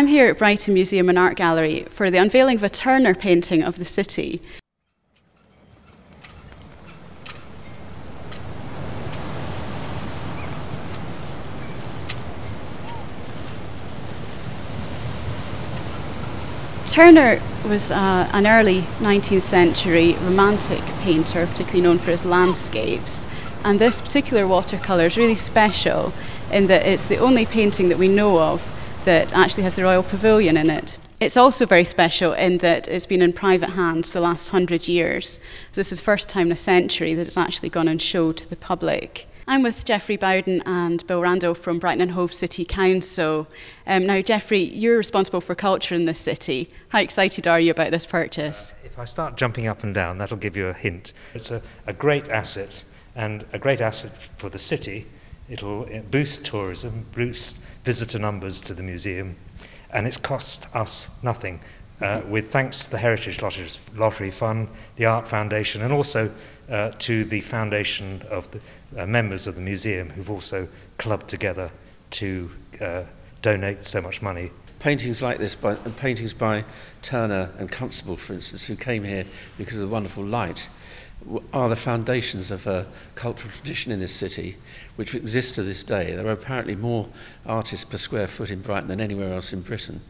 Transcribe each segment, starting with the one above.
I'm here at Brighton Museum and Art Gallery for the unveiling of a Turner painting of the city. Turner was uh, an early 19th century romantic painter, particularly known for his landscapes. And this particular watercolour is really special in that it's the only painting that we know of that actually has the Royal Pavilion in it. It's also very special in that it's been in private hands for the last hundred years. So this is the first time in a century that it's actually gone on show to the public. I'm with Geoffrey Bowden and Bill Randall from Brighton and Hove City Council. Um, now, Geoffrey, you're responsible for culture in this city. How excited are you about this purchase? Uh, if I start jumping up and down, that'll give you a hint. It's a, a great asset, and a great asset for the city. It'll boost tourism, boost visitor numbers to the museum, and it's cost us nothing. Uh, with thanks to the Heritage Lottery Fund, the Art Foundation, and also uh, to the foundation of the uh, members of the museum who've also clubbed together to uh, donate so much money paintings like this, by, paintings by Turner and Constable, for instance, who came here because of the wonderful light, are the foundations of a cultural tradition in this city which exists to this day. There are apparently more artists per square foot in Brighton than anywhere else in Britain.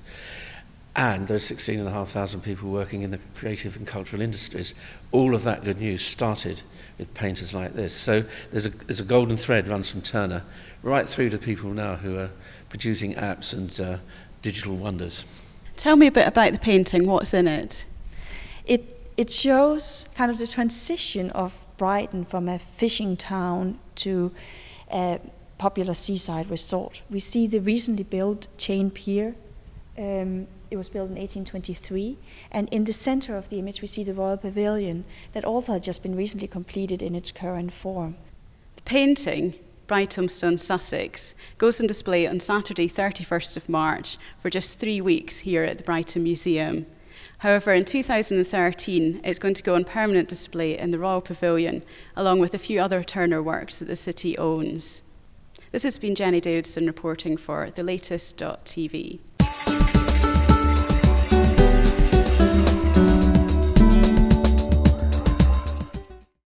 And there are 16,500 people working in the creative and cultural industries. All of that good news started with painters like this. So there's a, there's a golden thread runs from Turner right through to people now who are producing apps and uh, digital wonders. Tell me a bit about the painting. What's in it? It it shows kind of the transition of Brighton from a fishing town to a popular seaside resort. We see the recently built Chain Pier. Um, it was built in 1823, and in the center of the image we see the Royal Pavilion that also had just been recently completed in its current form. The painting, Brighthelmstone, Sussex, goes on display on Saturday, 31st of March, for just three weeks here at the Brighton Museum. However, in 2013, it's going to go on permanent display in the Royal Pavilion, along with a few other Turner works that the city owns. This has been Jenny Davidson reporting for the latest.tv.